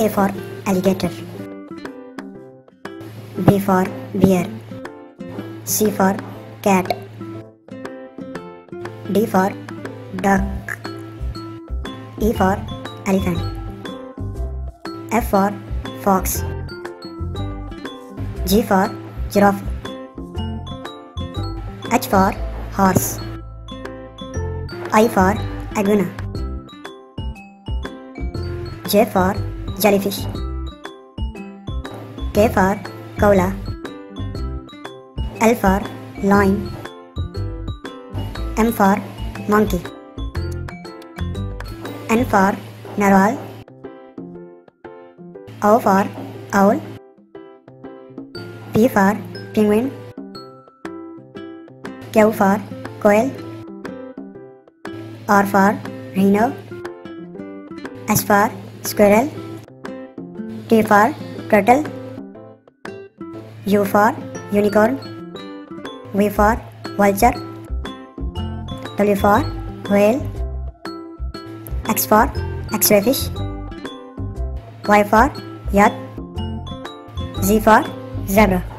A for alligator. For bear. C for cat. D for duck. E for elephant. F for fox. G for giraffe. H for horse. I for iguana. J for jellyfish. K for koala. L for lion. M for monkey. N for narwhal. O for owl. P for penguin. Q for quail. R for rhino. S for squirrel. T for turtle. U for unicorn. V for vulture. W for whale. X for X-ray fish. Y for yacht. Z for zebra.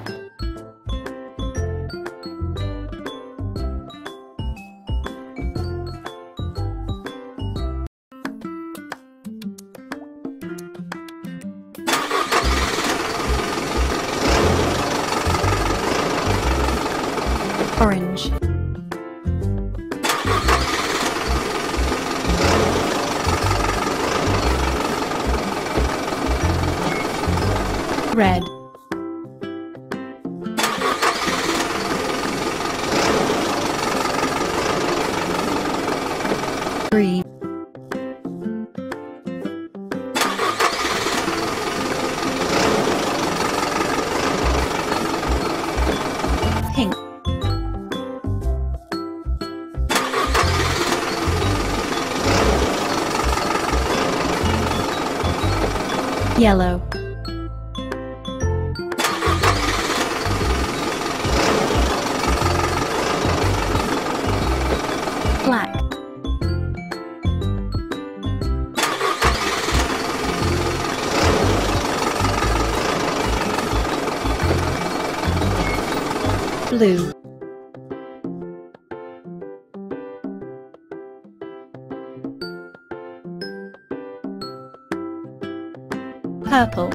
Orange, red, green, yellow, black, blue, purple,